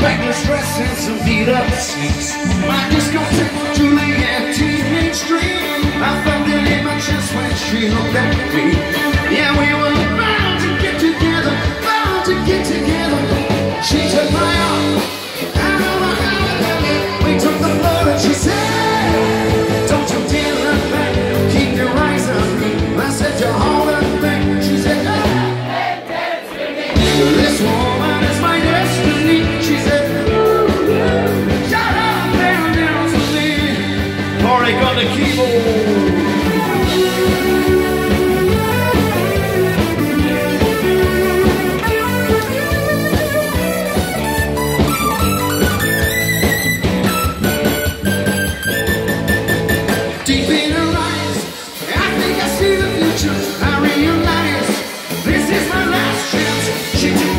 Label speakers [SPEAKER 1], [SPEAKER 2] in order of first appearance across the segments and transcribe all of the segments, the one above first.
[SPEAKER 1] backless dress and some beat up sneaks. My disco discotheque, Juliet, teenage dream. I felt it in my chest when she looked at me. She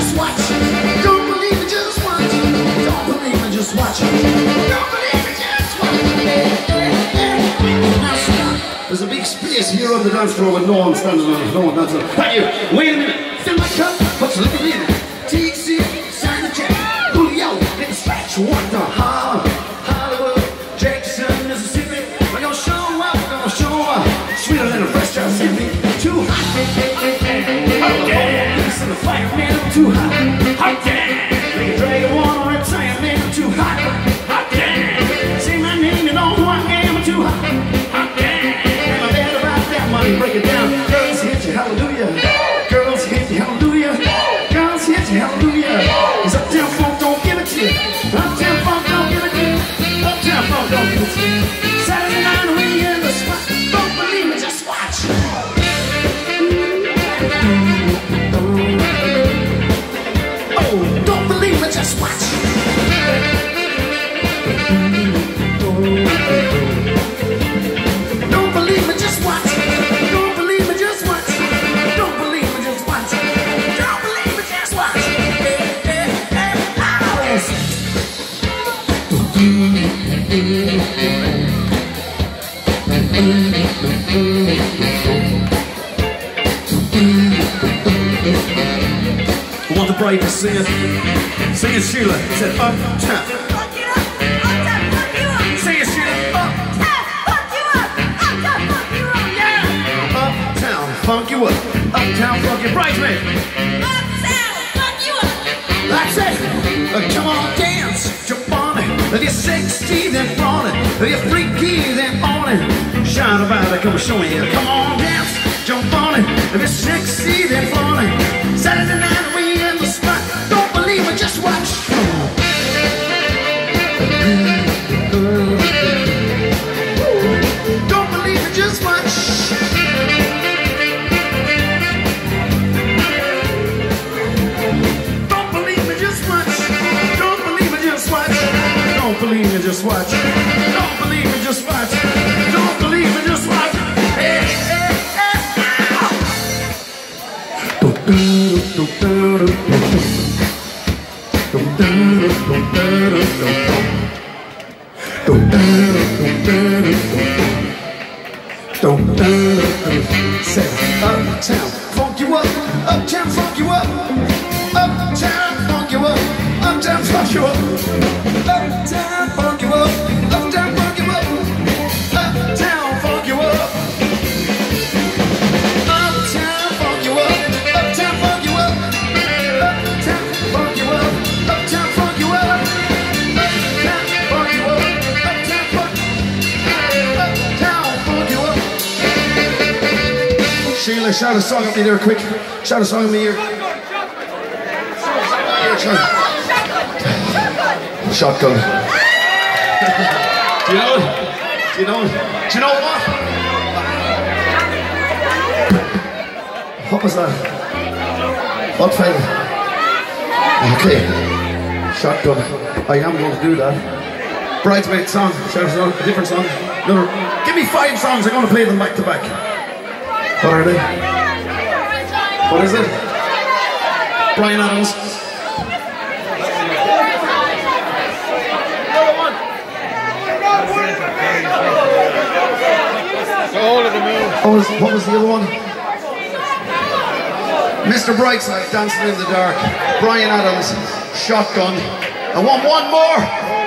[SPEAKER 1] just watch. Don't believe me, just watch. Don't believe me, just watch. Don't believe me, just watch. Now. There's a big space here on the dance floor with no one standing on it. No one dancing. Thank you. Wait a minute. Fill my cup. What's a little bit? Too hot. Hot damn! Drag a one on a time, I'm too hot. Hot damn! Say my name, you know who I am, I'm too hot. Hot damn! Am I bad about that money? Break it down. Girls hit you, hallelujah. Girls hit you, hallelujah. Girls hit you, hallelujah. Cause uptown funk don't give it to you. Uptown funk don't give it to you. Uptown funk don't give it to you. Saturday night we in the spot. Don't believe me, just watch. I want the brave to sing it. Up. Up top, fuck you up. Sing it, Sheila. It said uptown. Sing it, Sheila. Uptown, funk you up. Uptown, funk you. Bridesmaid. That's it. Uh, come on, dance. Jump on it. If you're sexy, then flaunt it. If you're freaky, then own it. Shine about it. Come on, show me it. Come on, dance. Jump on it. If you're sexy, then flaunt it. Saturday night, what Shout a song at me there quick. Shout a song at me here. Here, shout. Shotgun. You know? Do you know? Do you know what? What was that? What fella? Okay. Shotgun. I am going to do that. Bridesmaid song. Shout a song. A different song. Another. Give me five songs. I'm going to play them back to back. What? Is it? Bryan Adams. What was, what was the other one? Mr. Brightside, Dancing in the Dark. Bryan Adams, Shotgun. I want one more.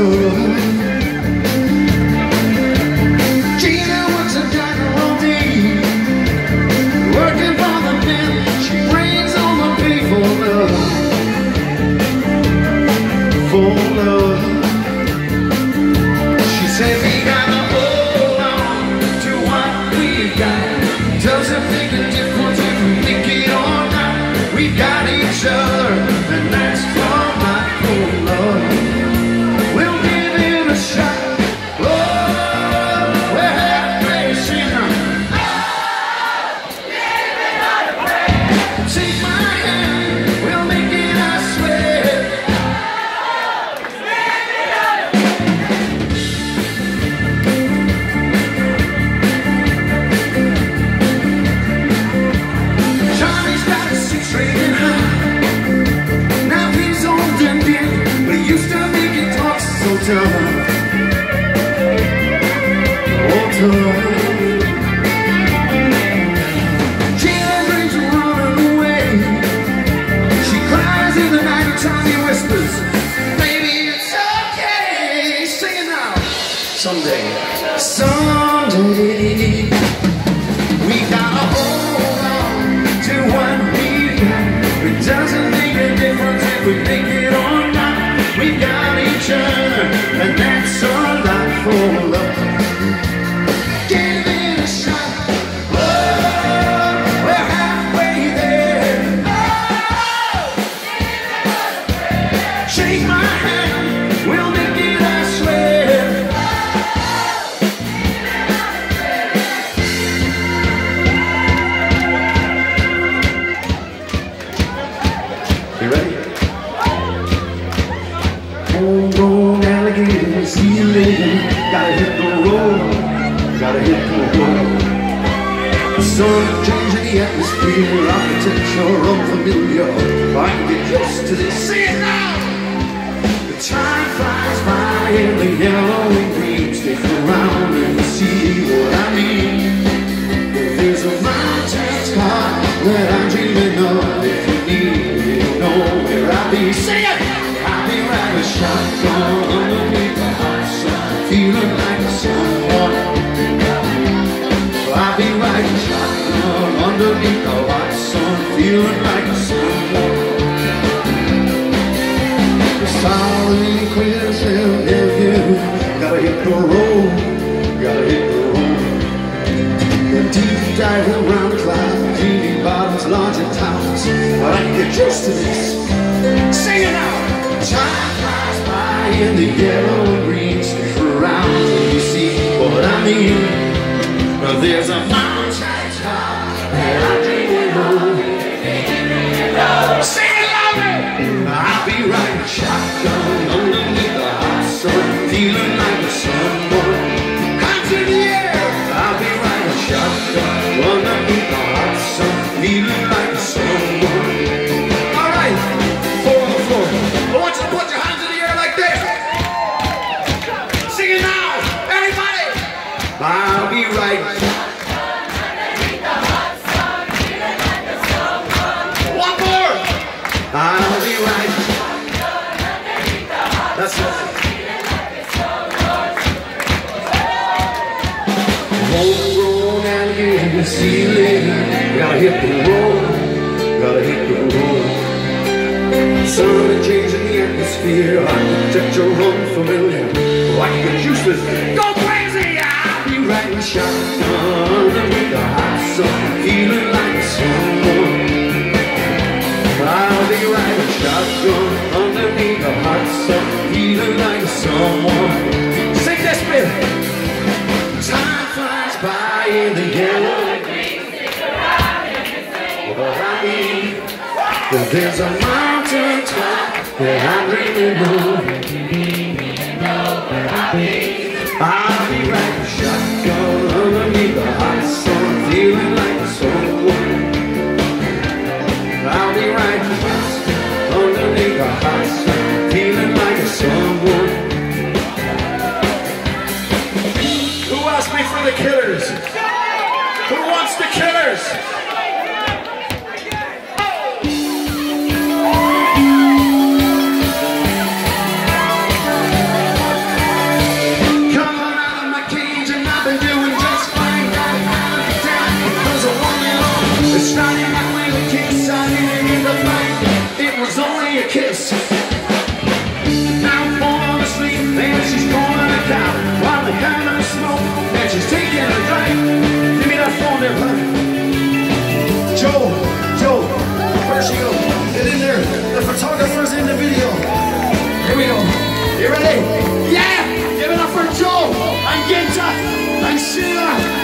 [SPEAKER 1] soon. Someday. We gotta hold on to what we got. It doesn't make a difference if we make it or not. We got each other, and that's a lot for and the yellow and green stick around and you see what I mean. There's a mountain top that I'm dreaming of. If you need me, you know where I'll be. Sing it! I'll be riding shotgun underneath the hot sun, feeling like someone. I'll be riding shotgun underneath the hot sun, feeling like someone. The sorry quits the road, gotta hit the road. The deep dive around the clouds, genie bottles, larger. But I can get used to this. Sing it out. Time flies by in the yellow and green around. and You see what I mean? But there's a mountain top that I'm dreaming of. Sing it louder. I'll be right shotgun I'll be right. That's it. Homegrown out here in the sea later. Gotta hit the road. Gotta hit the road. Sun changing the atmosphere. Architecture unfamiliar. Like a useless. Go crazy! I'll be right in the shotgun. With a hot sun. Feeling like. Well, there's a mountain top that I really know. Where I really know where I really shining like we were kids I didn't even think it was only a kiss. Now I'm falling asleep and she's pouring it down While the kind of smoke and she's taking a drink. Give me that phone there, honey Joe, Joe, where she go? Get in there, the photographer's in the video. Here we go, you ready? Yeah! Give it up for Joe. And Ginta and Sheila